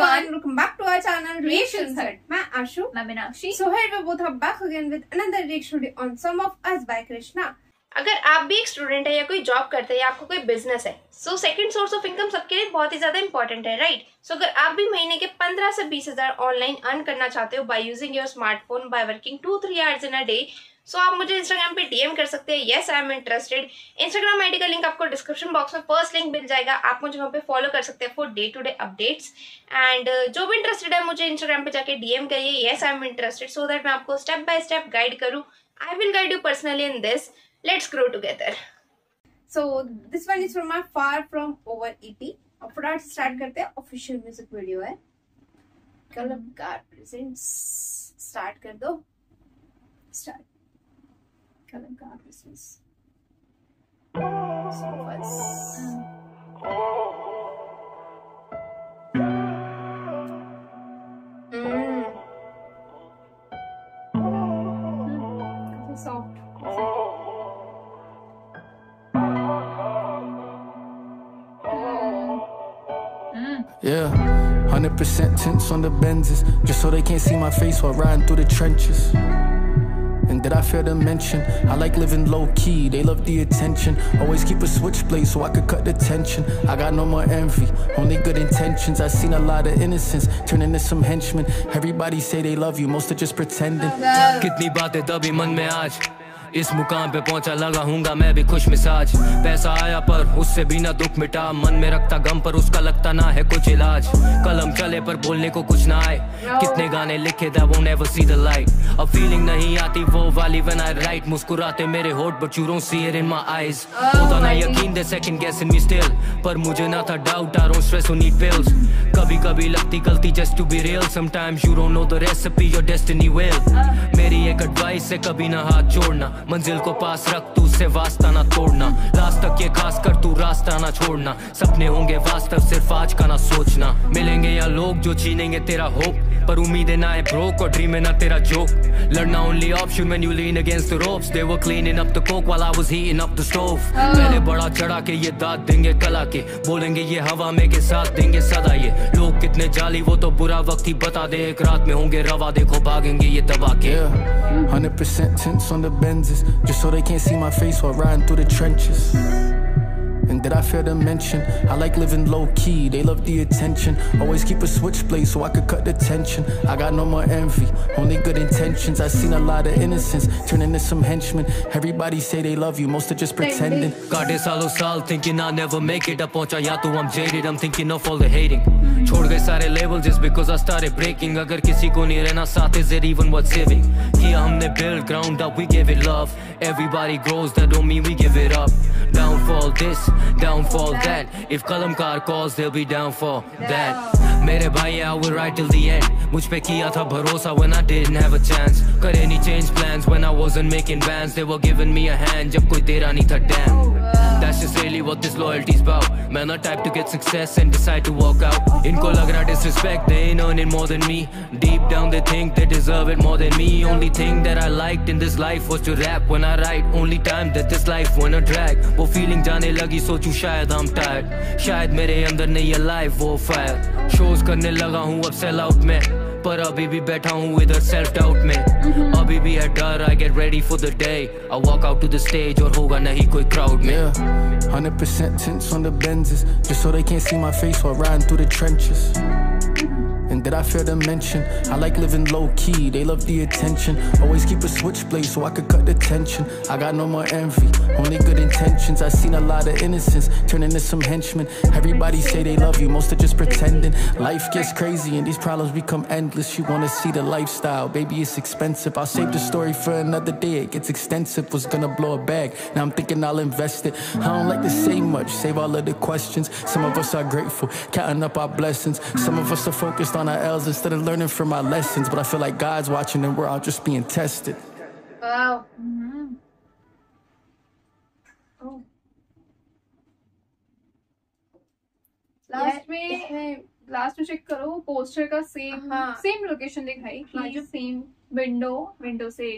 everyone, welcome back to our channel Reactions Hut. मैं आशु. मैं Meenakshi. So here we both are back again with another reaction video on Some of Us by Krishna. अगर आप भी एक student है या कोई जॉब करते हैं या आपको कोई बिज़नेस है so second source of income सबके लिए बहुत ही ज़्यादा इंपॉर्टेंट है राइट right? सो so, अगर आप भी महीने के पंद्रह से बीस हज़ार ऑनलाइन अर्न करना चाहते हो by using your smartphone by working two three hours in a day so आप मुझे इंस्टाग्राम पे डीएम कर सकते हैं। Yes I am interested Instagram ID का लिंक आपको डिस्क्रिप्शन बॉक्स में फ़र्स्ट लिंक मिल जाएगा। आप मुझे वहाँ पे फॉलो कर सकते हैं for day to day updates and जो भी इंटरेस्टेड है मुझे इंस्टाग्राम पे जाके डीएम करिए। Yes I am interested so that मैं आपको स्टेप बाय स्टेप गाइड करूँ। I will guide you personally in this Let's grow together so this one is from my far from over EP और फटाफट start करते हैं official music video है कलमकार presents start कर दो start Kalangar business. Some of us. Yeah, 100% tints on the Benzes, just so they can't see my face while riding through the trenches. And did I fail to mention? I like living low key, they love the attention. Always keep a switchblade so I could cut the tension. I got no more envy, only good intentions. I seen a lot of innocence turn into some henchmen. Everybody say they love you, most are just pretending. कितनी बातें तभी मन में आज इस मुकाम पे पहुँचा, लगा हूँगा मैं भी खुश मिसाज पैसा आया पर उससे भी ना दुख मिटा। मन में रखता गम पर उसका लगता ना है कुछ इलाज। कलम चले पर बोलने को कुछ ना आए। कितने गाने लिखे दा वो नेवर सी द लाइट अब फीलिंग नहीं आती, वो वाली व्हेन आई राइट मुस्कुराते मेरे होठ but you see in my eyes होता ना यकीन they second guess in me still पर मुझे ना था डाउट आई डोंट स्ट्रेस और नीड पिल्स कभी कभी लगती गलती just to be real sometimes you don't know the recipe your destiny will मेरी एक एडवाइस है, कभी ना हाथ छोड़ना मंजिल को पास रख, तू से वास्ता ना तोड़ना। लास्ट तक ये खास कर, तू रास्ता ना छोड़ना। सपने होंगे वास्तव, सिर्फ़ आज का ना सोचना। मिलेंगे या लोग जो छीनेंगे तेरा होप। पर उम्मीदें ना है ब्रोक और ड्रीम है ना तेरा जोक लड़ना only option when you lean against the ropes they were cleaning up the coke while I was heating up the stove पहले बड़ा चढ़ा के ये दाद देंगे कला के. बोलेंगे ये हवा में के साथ देंगे सदा ये. लोग कितने जाली वो तो बुरा वक्त ही बता दे. एक रात में होंगे रवा देखो भागेंगे ये दबा के. Yeah, 100% tints on the Benzes, just so they can't see my face while riding through the trenches. And did I fail to mention? I like living low key, they love the attention. Always keep a switchblade so I could cut the tension. I got no more envy, only good intentions. I seen a lot of innocence turn into some henchmen. Everybody say they love you, most are just pretending. काटे सालों साल thinking I never make it अब पहुंचा या तो I'm jaded I'm thinking of all the hating छोड़ गए सारे level just because I started breaking अगर किसी को नहीं रहना साथ is it even worth saving किया हमने build ground up we give it love everybody grows that don't mean we give it up downfall this downfall that if kalamkar calls they'll be down for that मेरे भाई I will ride till the end मुझ पे किया था भरोसा when I didn't have a chance करे नहीं change plans when I wasn't making bands they were giving me a hand जब कोई तेरा नहीं था damn That's just really what this loyalty's about Man, not type to get success and decide to walk out इनको लग रहा disrespect they ain't earning more than me Deep down they think they deserve it more than me Only thing that I liked in this life was to rap when I write Only time that this life went a drag वो feeling जाने लगी सोचूं शायद I'm tired शायद मेरे अंदर नहीं alive वो fire shows करने लगा हूँ अब sell out में पर अभी भी बैठा हूँ इधर सेल्फ डाउट में अभी भी है डर I get ready for the day I walk out to the stage और होगा नहीं कोई क्राउड में Yeah, 100% tints on the Benzes, just so they can't see my face while riding through the trenches. And did I fail to mention? I like living low key, they love the attention. Always keep a switchblade so I could cut the tension. I got no more envy, only good intentions. I seen a lot of innocence turn into some henchmen. Everybody say they love you, most are just pretending. Life gets crazy and these problems become endless. You wanna see the lifestyle, baby, it's expensive. I'll save the story for another day, it gets extensive. Was gonna blow a bag, now I'm thinking I'll invest it. I don't like to say much, save all of the questions. Some of us are grateful, counting up our blessings. Some of us are focused on our L's instead of learning from our lessons. But I feel like God's watching and we're all just being tested. Wow. Last में last में check करो poster का same हाँ। Same location दिखाई हाँ, कि जो- same window window से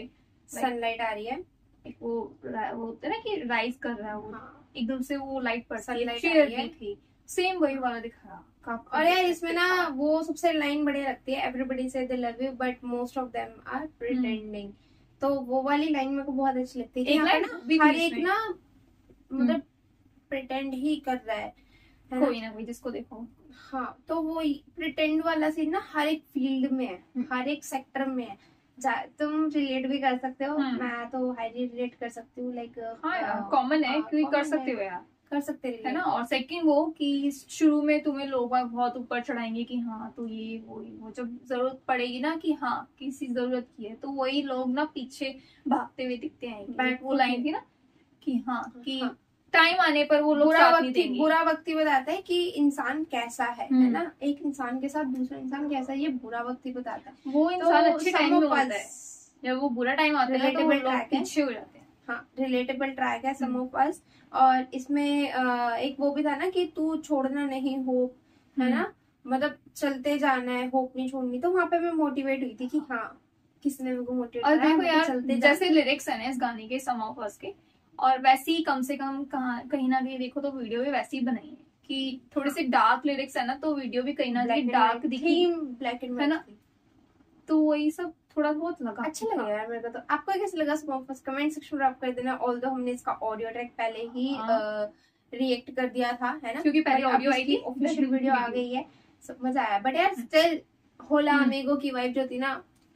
सनलाइट आ रही है एक वो रा- वो होता है ना कि राइज कर रहा है वो हाँ। एकदम से वो लाइट पड़ती है Sunlight आ चेयर रही है। सेम वही वाला दिखाया काफ़ी और यार इसमें ना वो सबसे लाइन बढ़िया लगती है एवरीबडी से they love you but most of them are pretending तो वो वाली लाइन मेरे को बहुत अच्छी लगती है हर एक ना मतलब प्रिटेंड ही कर रहा है है कोई ना कोई जिसको देखो। हाँ तो वो प्रिटेंड वाला सीन ना हर एक फ़ील्ड में है हम्म। हर एक सेक्टर में है। तुम रिलेट भी कर सकते हो हम्म। मैं तो हाईली रिलेट कर सकती हूँ लाइक हाँ कॉमन है हाँ, क्योंकि कर सकते हो यार। कर सकते है ना? और सेकंड वो कि शुरू में तुम्हें लोग बहुत ऊपर चढ़ाएँगे कि हाँ तो ये वो ये वो जब ज़रूरत पड़ेगी ना कि हाँ किसी ज़रूरत की है तो वही लोग ना पीछे भागते हुए दिखते हैं Back वो लाइन थी ना कि हाँ कि हाँ। टाइम आने पर वो लोग बुरा वक्त बुरा वक्त ही बताता है कि इंसान कैसा है है हम्म। ना एक इंसान के साथ दूसरा इंसान कैसा है ये बुरा वक्त ही बताता है। वो इंसान तो अच्छे टाइम में होता है। जब वो बुरा टाइम आता है तो वो लोग पीछे हो जाते हैं। हाँ रिलेटेबल ट्रैक है सम हम्म। ऑफ़ अस और इसमें एक वो भी था ना कि तू छोड़ना नहीं होप है हम्म। ना मतलब चलते जाना है होप नहीं छोड़नी। तो वहाँ पे मैं मोटिवेट हुई थी कि हाँ। किसने मेरे को मोटिवेट और देखो यार चलते जैसे लिरिक्स है ना इस गाने के सम ऑफ़ अस के और वैसे ही कम से कम कहाँ कहीं ना कहीं देखो तो वीडियो भी वैसे ही बनाई है कि थोड़े से डार्क लिरिक्स है ना तो वीडियो भी कहीं ना कहीं डार्क दिखी। ब्लैक एंड है ना? तो वही सब थोड़ा बहुत लगा अच्छा लगा यार मेरे को तो। आपको कैसा लगा स्मोक कमेंट सेक्शन में आप कर देना ऑल दो हमने इसका ऑडियो ट्रैक पहले ही हाँ। रिएक्ट कर दिया था है ना? क्योंकि पहले audio आई थी, ऑफिशियल वीडियो आ गई है। सब मज़ा आया। बट यार स्टिल होला। अमेगो की वाइब जो थी ना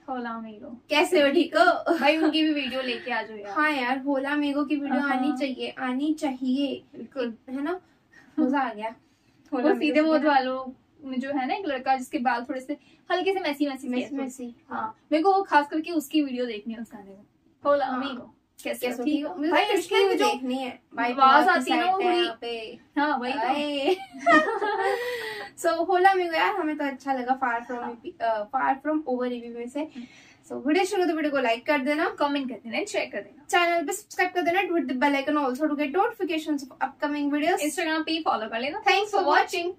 होला मेरो कैसे हो ठीक हो? भाई उनकी भी वीडियो लेके आ जाओ यार। हाँ यार होला मेगो की वीडियो हाँ। आनी चाहिए आनी चाहिए। बिल्कुल। है ना? मज़ा आ गया। वो होला सीधे की वालों जो है ना एक लड़का जिसके बाल थोड़े से हल्के से मैसी मैसी मेसी है। मेसी हाँ। मेरे को वो खास करके उसकी वीडियो देखनी है उस गाने में। होला। अमीगो कैसे कैसे हो, हो? भाई तो इसकी इसकी देखनी है। आवाज़ आती है ना, वो बड़ी- हाँ वही तो। सो होला मेगो यार हमें तो अच्छा लगा far from far from over EV में से। सो वीडियो शुरू तो वीडियो को लाइक कर देना कमेंट कर देना शेयर कर देना। चैनल पे सब्सक्राइब कर देना with the bell icon also to get notifications of upcoming videos Instagram पे फॉलो कर लेना। Thanks for watching